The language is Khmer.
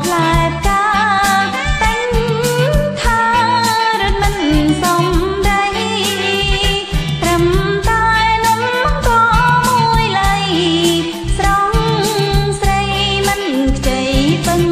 ផ្លែផ្កាតែងថារត់មិនសំដីត្រឹមតែនំក៏មួយលៃស្រងស្រីមិនខ្ចីពឹង